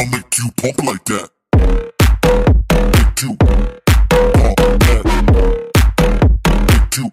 I'ma make you pump like that. Make you pump like that. Make you